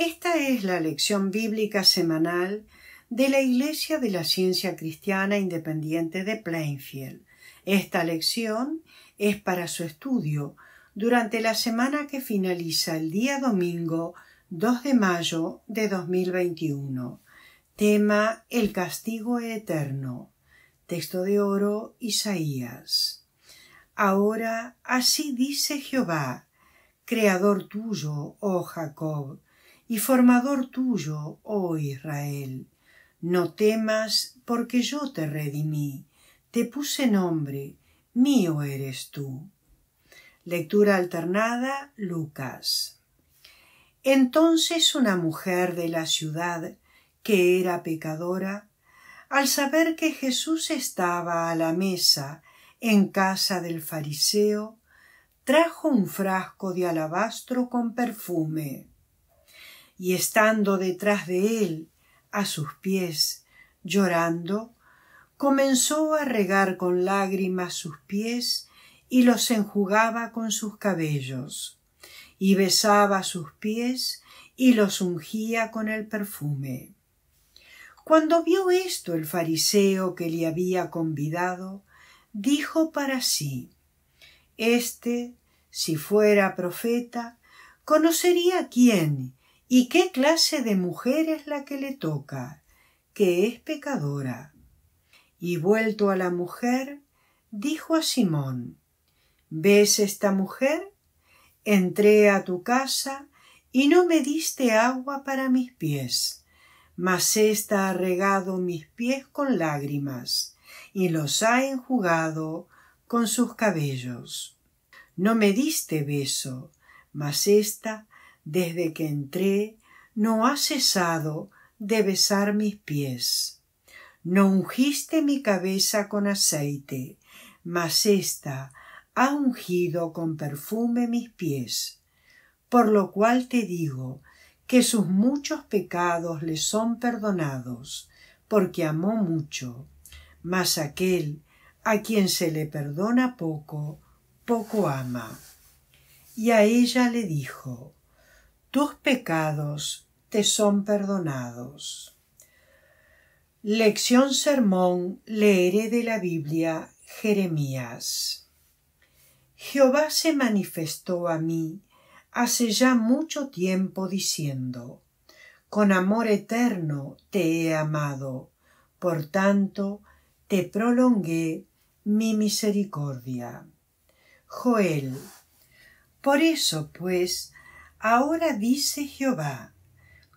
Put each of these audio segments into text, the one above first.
Esta es la lección bíblica semanal de la Iglesia de la Ciencia Cristiana Independiente de Plainfield. Esta lección es para su estudio durante la semana que finaliza el día domingo 2 de mayo de 2021. Tema El castigo eterno. Texto de oro Isaías. Ahora así dice Jehová, Creador tuyo, oh Jacob, y formador tuyo, oh Israel. No temas, porque yo te redimí, te puse nombre, mío eres tú. Lectura alternada Lucas. Entonces una mujer de la ciudad, que era pecadora, al saber que Jesús estaba a la mesa en casa del fariseo, trajo un frasco de alabastro con perfume, y estando detrás de él, a sus pies, llorando, comenzó a regar con lágrimas sus pies y los enjugaba con sus cabellos, y besaba sus pies y los ungía con el perfume. Cuando vio esto el fariseo que le había convidado, dijo para sí Este, si fuera profeta, conocería quién y qué clase de mujer es la que le toca, que es pecadora. Y vuelto a la mujer, dijo a Simón ¿Ves esta mujer? Entré a tu casa y no me diste agua para mis pies, mas ésta ha regado mis pies con lágrimas y los ha enjugado con sus cabellos. No me diste beso, mas ésta, desde que entré, no ha cesado de besar mis pies. No ungiste mi cabeza con aceite, mas ésta ha ungido con perfume mis pies. Por lo cual te digo que sus muchos pecados le son perdonados, porque amó mucho. Mas aquel a quien se le perdona poco, poco ama. Y a ella le dijo, tus pecados te son perdonados. Lección Sermón leeré de la Biblia Jeremías. Jehová se manifestó a mí hace ya mucho tiempo diciendo, Con amor eterno te he amado, por tanto te prolongué mi misericordia. Joel. Por eso, pues, ahora dice Jehová,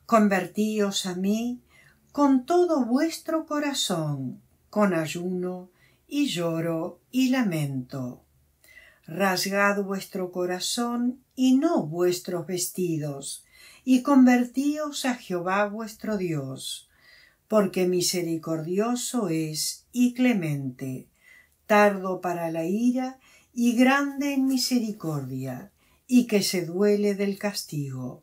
convertíos a mí con todo vuestro corazón, con ayuno y lloro y lamento. Rasgad vuestro corazón y no vuestros vestidos, y convertíos a Jehová vuestro Dios, porque misericordioso es y clemente, tardo para la ira y grande en misericordia, y que se duele del castigo.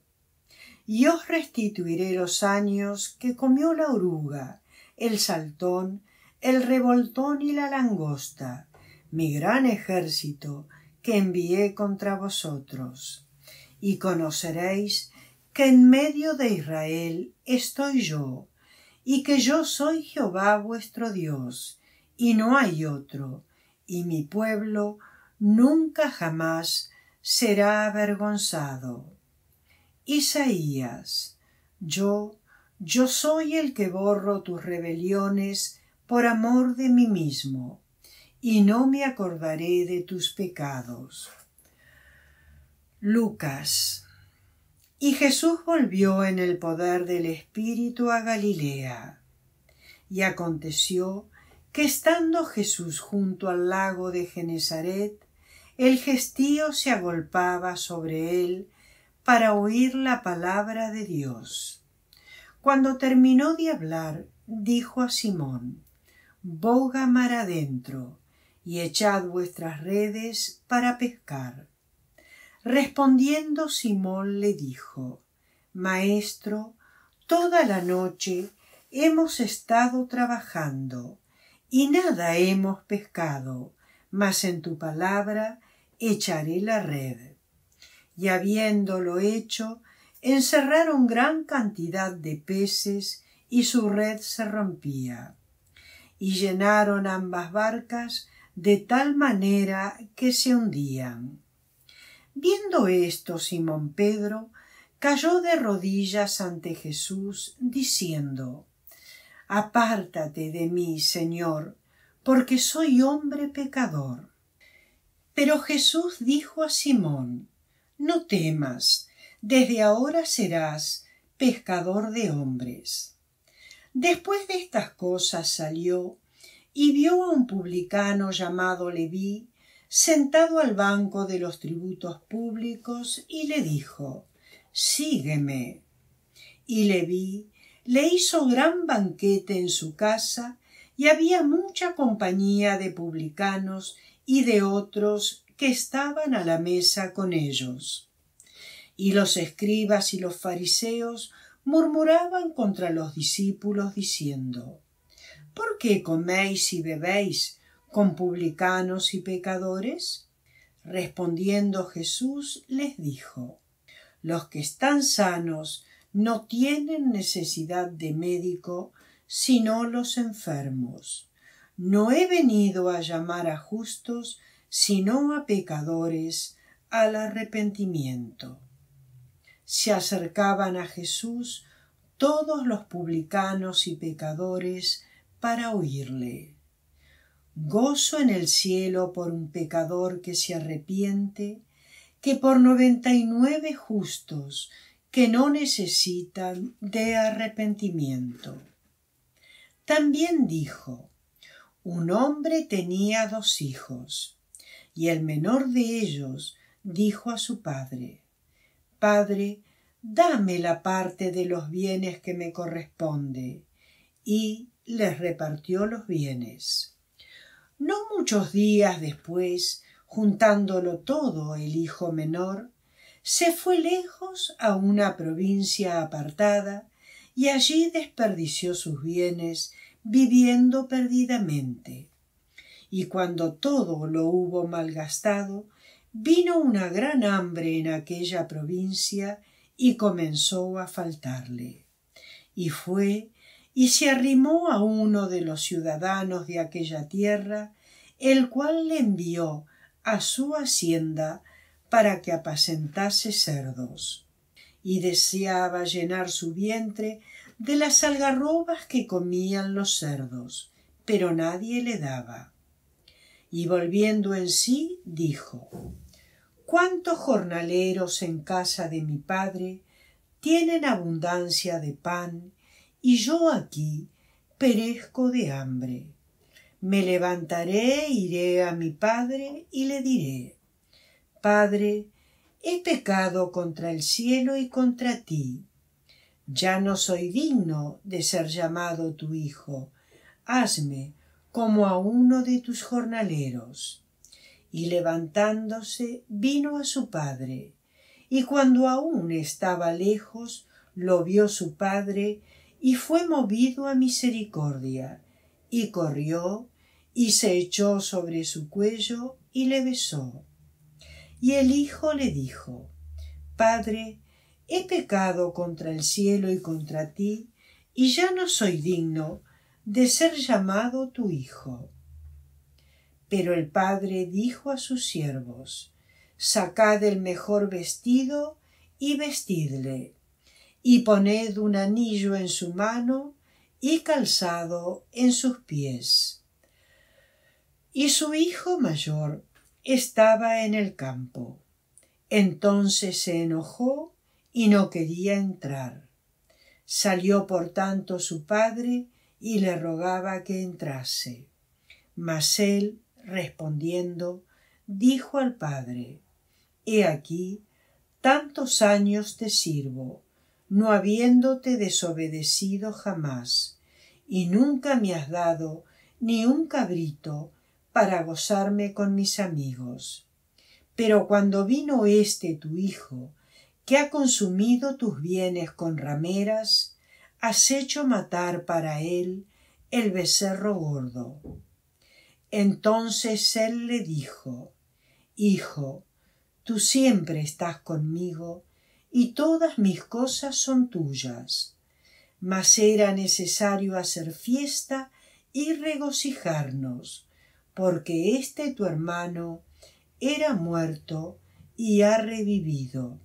Y os restituiré los años que comió la oruga, el saltón, el revoltón y la langosta, mi gran ejército que envié contra vosotros. Y conoceréis que en medio de Israel estoy yo, y que yo soy Jehová vuestro Dios, y no hay otro, y mi pueblo nunca jamás será avergonzado. Isaías, yo, yo soy el que borro tus rebeliones por amor de mí mismo y no me acordaré de tus pecados. Lucas. Y Jesús volvió en el poder del Espíritu a Galilea. Y aconteció que estando Jesús junto al lago de Genezaret, el gestío se agolpaba sobre él para oír la palabra de Dios. Cuando terminó de hablar, dijo a Simón, Boga mar adentro y echad vuestras redes para pescar. Respondiendo Simón le dijo, Maestro, toda la noche hemos estado trabajando y nada hemos pescado, mas en tu palabra echaré la red. Y habiéndolo hecho, encerraron gran cantidad de peces y su red se rompía. Y llenaron ambas barcas de tal manera que se hundían. Viendo esto, Simón Pedro cayó de rodillas ante Jesús, diciendo Apártate de mí, Señor, porque soy hombre pecador. Pero Jesús dijo a Simón No temas, desde ahora serás pescador de hombres. Después de estas cosas salió y vio a un publicano llamado Leví sentado al banco de los tributos públicos y le dijo Sígueme. Y Leví le hizo gran banquete en su casa y había mucha compañía de publicanos y de otros que estaban a la mesa con ellos. Y los escribas y los fariseos murmuraban contra los discípulos diciendo ¿Por qué coméis y bebéis con publicanos y pecadores? Respondiendo Jesús les dijo Los que están sanos no tienen necesidad de médico sino los enfermos. No he venido a llamar a justos, sino a pecadores al arrepentimiento. Se acercaban a Jesús todos los publicanos y pecadores para oírle. Gozo en el cielo por un pecador que se arrepiente, que por noventa y nueve justos que no necesitan de arrepentimiento. También dijo, un hombre tenía dos hijos, y el menor de ellos dijo a su padre, Padre, dame la parte de los bienes que me corresponde, y les repartió los bienes. No muchos días después, juntándolo todo el hijo menor, se fue lejos a una provincia apartada y allí desperdició sus bienes viviendo perdidamente. Y cuando todo lo hubo malgastado, vino una gran hambre en aquella provincia y comenzó a faltarle. Y fue y se arrimó a uno de los ciudadanos de aquella tierra, el cual le envió a su hacienda para que apacentase cerdos. Y deseaba llenar su vientre de las algarrobas que comían los cerdos, pero nadie le daba. Y volviendo en sí, dijo ¿Cuántos jornaleros en casa de mi padre tienen abundancia de pan, y yo aquí perezco de hambre? Me levantaré, iré a mi padre y le diré Padre, he pecado contra el cielo y contra ti ya no soy digno de ser llamado tu hijo. Hazme como a uno de tus jornaleros. Y levantándose vino a su padre. Y cuando aún estaba lejos, lo vio su padre y fue movido a misericordia, y corrió y se echó sobre su cuello y le besó. Y el hijo le dijo, Padre, he pecado contra el cielo y contra ti, y ya no soy digno de ser llamado tu hijo. Pero el padre dijo a sus siervos, Sacad el mejor vestido y vestidle, y poned un anillo en su mano y calzado en sus pies. Y su hijo mayor estaba en el campo. Entonces se enojó y no quería entrar. Salió por tanto su padre y le rogaba que entrase. Mas él, respondiendo, dijo al padre He aquí, tantos años te sirvo, no habiéndote desobedecido jamás, y nunca me has dado ni un cabrito para gozarme con mis amigos. Pero cuando vino este tu hijo, que ha consumido tus bienes con rameras, has hecho matar para él el becerro gordo. Entonces él le dijo, Hijo, tú siempre estás conmigo, y todas mis cosas son tuyas. Mas era necesario hacer fiesta y regocijarnos, porque este tu hermano era muerto y ha revivido,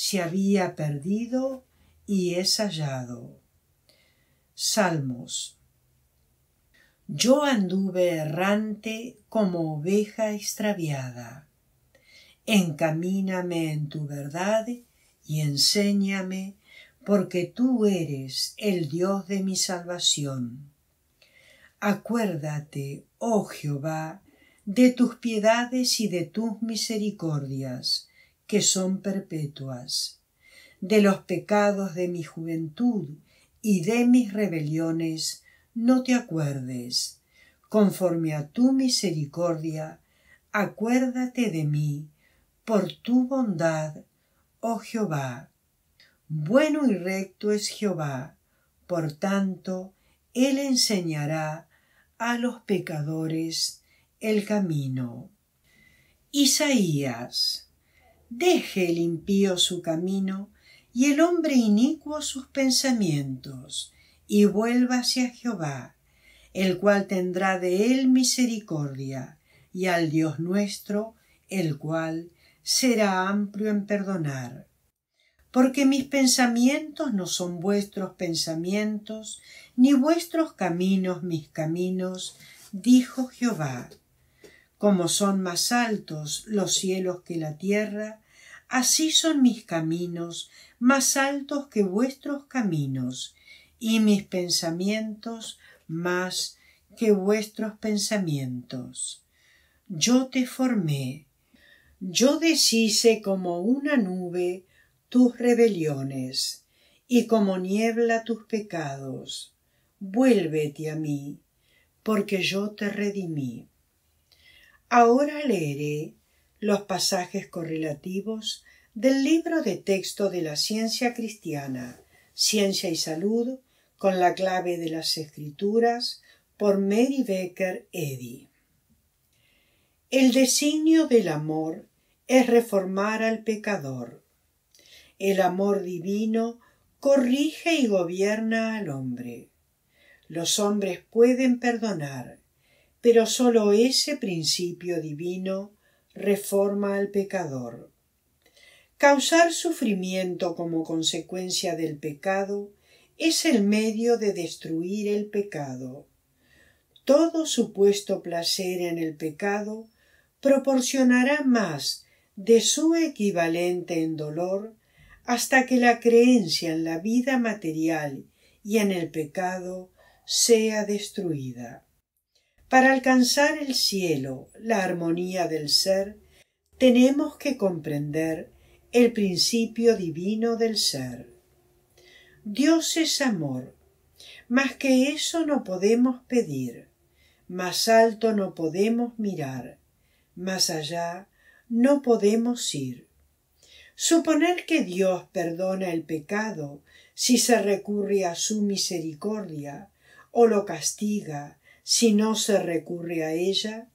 se había perdido y es hallado. Salmos. Yo anduve errante como oveja extraviada. Encamíname en tu verdad y enséñame, porque tú eres el Dios de mi salvación. Acuérdate, oh Jehová, de tus piedades y de tus misericordias, que son perpetuas, de los pecados de mi juventud y de mis rebeliones, no te acuerdes. Conforme a tu misericordia, acuérdate de mí, por tu bondad, oh Jehová. Bueno y recto es Jehová, por tanto, Él enseñará a los pecadores el camino. Isaías. Deje el impío su camino y el hombre inicuo sus pensamientos, y vuelva hacia Jehová, el cual tendrá de él misericordia, y al Dios nuestro, el cual será amplio en perdonar. Porque mis pensamientos no son vuestros pensamientos, ni vuestros caminos mis caminos, dijo Jehová. Como son más altos los cielos que la tierra, así son mis caminos más altos que vuestros caminos, y mis pensamientos más que vuestros pensamientos. Yo te formé, yo deshice como una nube tus rebeliones y como niebla tus pecados. Vuélvete a mí, porque yo te redimí. Ahora leeré los pasajes correlativos del libro de texto de la ciencia cristiana, Ciencia y Salud, con la clave de las escrituras, por Mary Becker Eddy. El designio del amor es reformar al pecador. El amor divino corrige y gobierna al hombre. Los hombres pueden perdonar, pero sólo ese principio divino reforma al pecador. Causar sufrimiento como consecuencia del pecado es el medio de destruir el pecado. Todo supuesto placer en el pecado proporcionará más de su equivalente en dolor hasta que la creencia en la vida material y en el pecado sea destruida. Para alcanzar el cielo, la armonía del ser, tenemos que comprender el principio divino del ser. Dios es amor. Más que eso no podemos pedir. Más alto no podemos mirar más allá no podemos ir. Suponer que Dios perdona el pecado si se recurre a su misericordia o lo castiga si no se recurre a ella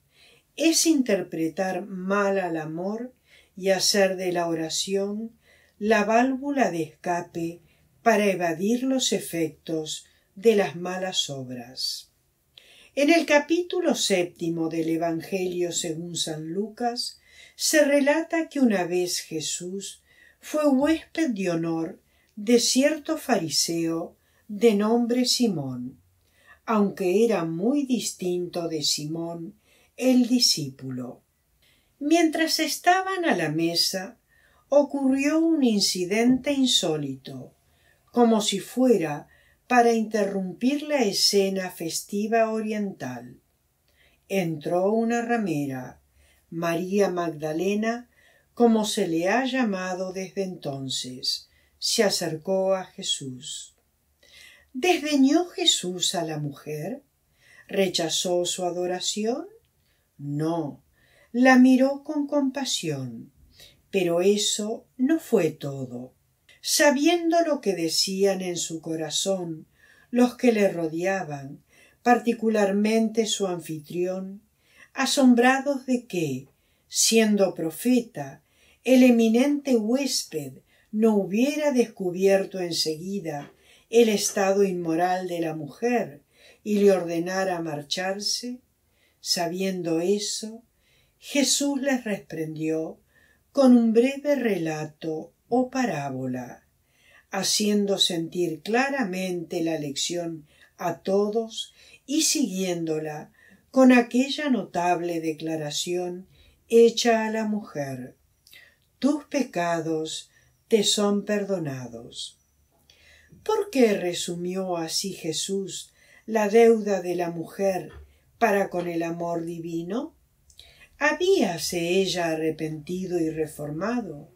es interpretar mal al amor y hacer de la oración la válvula de escape para evadir los efectos de las malas obras. En el capítulo séptimo del Evangelio según San Lucas se relata que una vez Jesús fue huésped de honor de cierto fariseo de nombre Simón, aunque era muy distinto de Simón el discípulo. Mientras estaban a la mesa, ocurrió un incidente insólito, como si fuera para interrumpir la escena festiva oriental. Entró una ramera, María Magdalena, como se le ha llamado desde entonces, se acercó a Jesús. ¿Desdeñó Jesús a la mujer? ¿Rechazó su adoración? No, la miró con compasión. Pero eso no fue todo sabiendo lo que decían en su corazón los que le rodeaban, particularmente su anfitrión, asombrados de que, siendo profeta, el eminente huésped no hubiera descubierto enseguida el estado inmoral de la mujer y le ordenara marcharse? Sabiendo eso, Jesús les reprendió con un breve relato o parábola, haciendo sentir claramente la lección a todos y siguiéndola con aquella notable declaración hecha a la mujer. Tus pecados te son perdonados. ¿Por qué resumió así Jesús la deuda de la mujer para con el amor divino? Habíase ella arrepentido y reformado,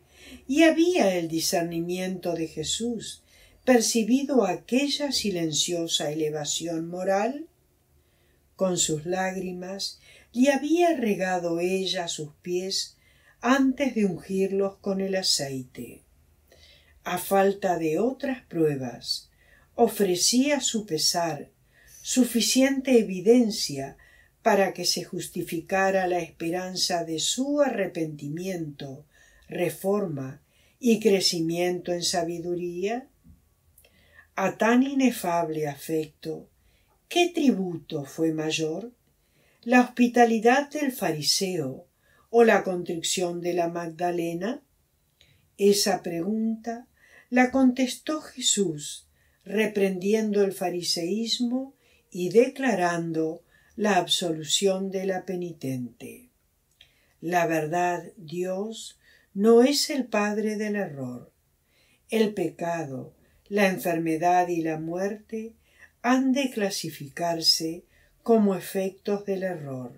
y había el discernimiento de Jesús percibido aquella silenciosa elevación moral? Con sus lágrimas le había regado ella sus pies antes de ungirlos con el aceite. A falta de otras pruebas, ofrecía su pesar suficiente evidencia para que se justificara la esperanza de su arrepentimiento, reforma y crecimiento en sabiduría? A tan inefable afecto, ¿qué tributo fue mayor? ¿La hospitalidad del fariseo o la contrición de la Magdalena? Esa pregunta la contestó Jesús, reprendiendo el fariseísmo y declarando la absolución de la penitente. La verdad, Dios, no es el padre del error. El pecado, la enfermedad y la muerte han de clasificarse como efectos del error.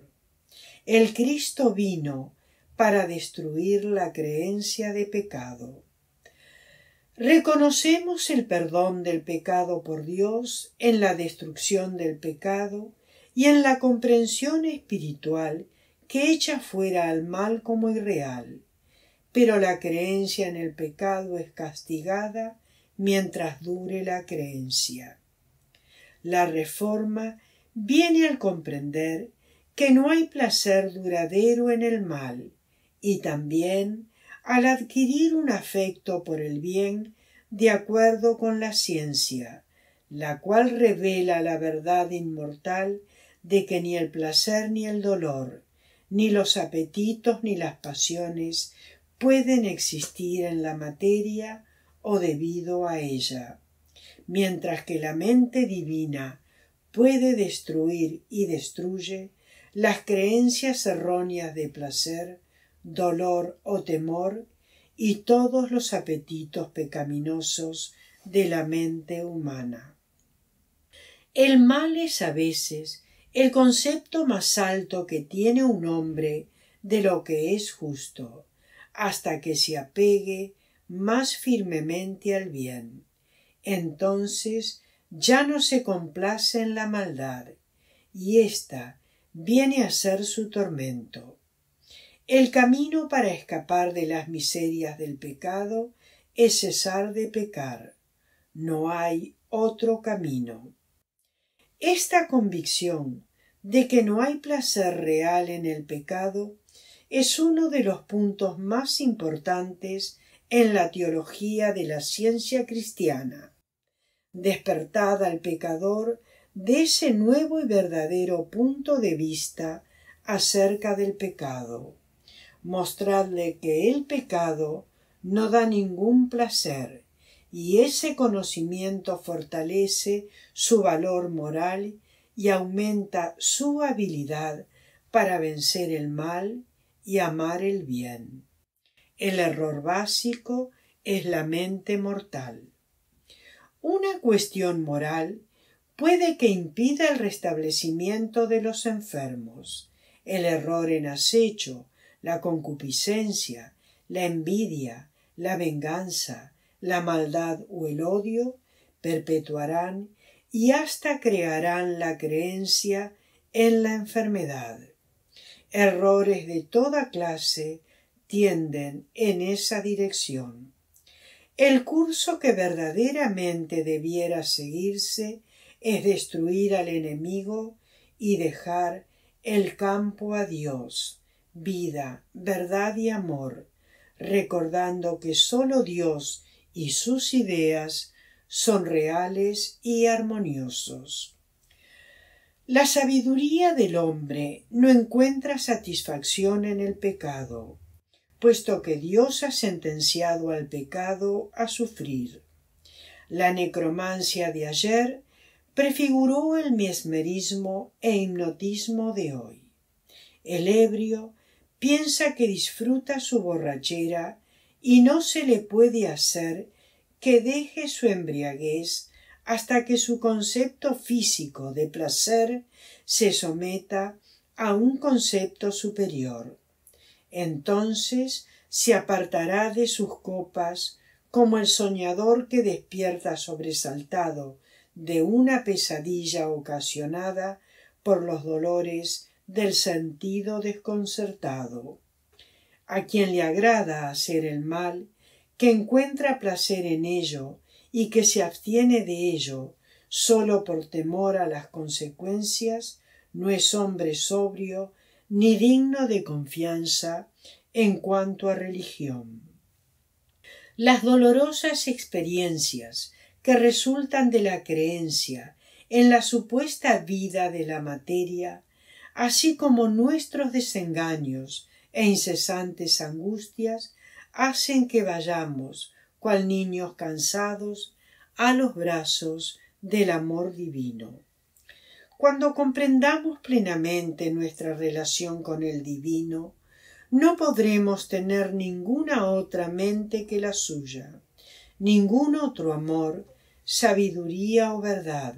El Cristo vino para destruir la creencia de pecado. Reconocemos el perdón del pecado por Dios en la destrucción del pecado y en la comprensión espiritual que echa fuera al mal como irreal. Pero la creencia en el pecado es castigada mientras dure la creencia. La reforma viene al comprender que no hay placer duradero en el mal y también al adquirir un afecto por el bien de acuerdo con la ciencia, la cual revela la verdad inmortal de que ni el placer ni el dolor, ni los apetitos ni las pasiones pueden existir en la materia o debido a ella, mientras que la mente divina puede destruir y destruye las creencias erróneas de placer, dolor o temor y todos los apetitos pecaminosos de la mente humana. El mal es a veces el concepto más alto que tiene un hombre de lo que es justo, hasta que se apegue más firmemente al bien. Entonces ya no se complace en la maldad, y ésta viene a ser su tormento. El camino para escapar de las miserias del pecado es cesar de pecar. No hay otro camino. Esta convicción de que no hay placer real en el pecado es uno de los puntos más importantes en la teología de la ciencia cristiana. Despertad al pecador de ese nuevo y verdadero punto de vista acerca del pecado mostradle que el pecado no da ningún placer y ese conocimiento fortalece su valor moral y aumenta su habilidad para vencer el mal y amar el bien. El error básico es la mente mortal. Una cuestión moral puede que impida el restablecimiento de los enfermos. El error en acecho la concupiscencia, la envidia, la venganza, la maldad o el odio perpetuarán y hasta crearán la creencia en la enfermedad. Errores de toda clase tienden en esa dirección. El curso que verdaderamente debiera seguirse es destruir al enemigo y dejar el campo a Dios vida, verdad y amor, recordando que sólo Dios y sus ideas son reales y armoniosos. La sabiduría del hombre no encuentra satisfacción en el pecado, puesto que Dios ha sentenciado al pecado a sufrir. La necromancia de ayer prefiguró el mesmerismo e hipnotismo de hoy. El ebrio piensa que disfruta su borrachera y no se le puede hacer que deje su embriaguez hasta que su concepto físico de placer se someta a un concepto superior. Entonces se apartará de sus copas como el soñador que despierta sobresaltado de una pesadilla ocasionada por los dolores del sentido desconcertado. A quien le agrada hacer el mal, que encuentra placer en ello y que se abstiene de ello sólo por temor a las consecuencias, no es hombre sobrio ni digno de confianza en cuanto a religión. Las dolorosas experiencias que resultan de la creencia en la supuesta vida de la materia así como nuestros desengaños e incesantes angustias hacen que vayamos, cual niños cansados, a los brazos del amor divino. Cuando comprendamos plenamente nuestra relación con el divino, no podremos tener ninguna otra mente que la suya, ningún otro amor, sabiduría o verdad,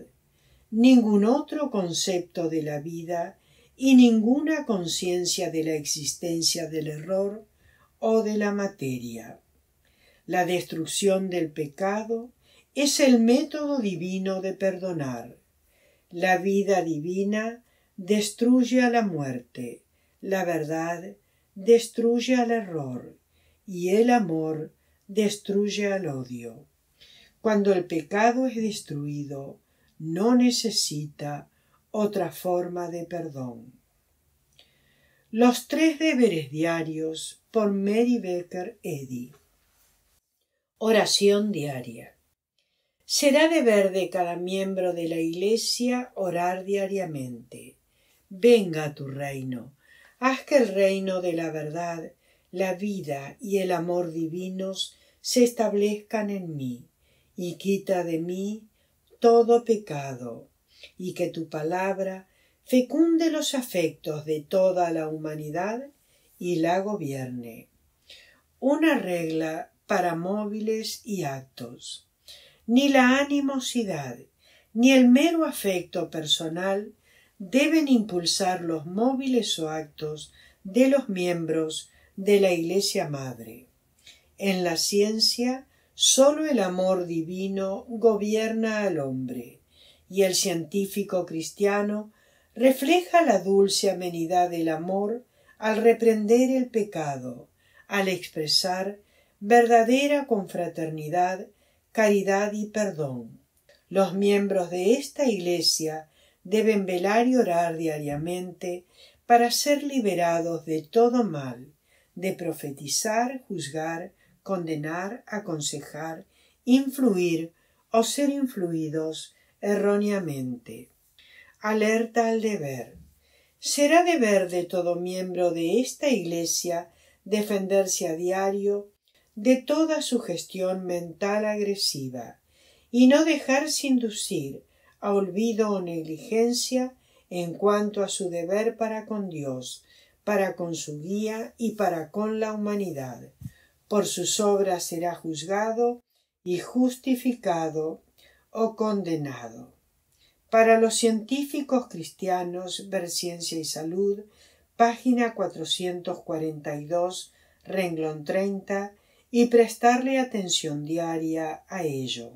ningún otro concepto de la vida y ninguna conciencia de la existencia del error o de la materia. La destrucción del pecado es el método divino de perdonar. La vida divina destruye a la muerte, la verdad destruye al error y el amor destruye al odio. Cuando el pecado es destruido, no necesita otra forma de perdón. Los tres deberes diarios por Mary Becker Eddy. Oración diaria. Será deber de cada miembro de la Iglesia orar diariamente. Venga tu reino. Haz que el reino de la verdad, la vida y el amor divinos se establezcan en mí, y quita de mí todo pecado y que tu palabra fecunde los afectos de toda la humanidad y la gobierne. Una regla para móviles y actos. Ni la animosidad ni el mero afecto personal deben impulsar los móviles o actos de los miembros de la Iglesia Madre. En la ciencia, sólo el amor divino gobierna al hombre y el científico cristiano refleja la dulce amenidad del amor al reprender el pecado, al expresar verdadera confraternidad, caridad y perdón. Los miembros de esta Iglesia deben velar y orar diariamente para ser liberados de todo mal, de profetizar, juzgar, condenar, aconsejar, influir o ser influidos erróneamente. Alerta al deber. Será deber de todo miembro de esta Iglesia defenderse a diario de toda sugestión mental agresiva y no dejarse inducir a olvido o negligencia en cuanto a su deber para con Dios, para con su guía y para con la humanidad. Por sus obras será juzgado y justificado o condenado. Para los científicos cristianos, ver Ciencia y Salud, página 442, renglón 30, y prestarle atención diaria a ello.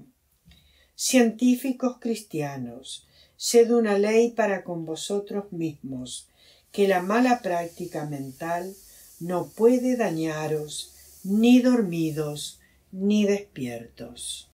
Científicos cristianos, sed una ley para con vosotros mismos, que la mala práctica mental no puede dañaros ni dormidos ni despiertos.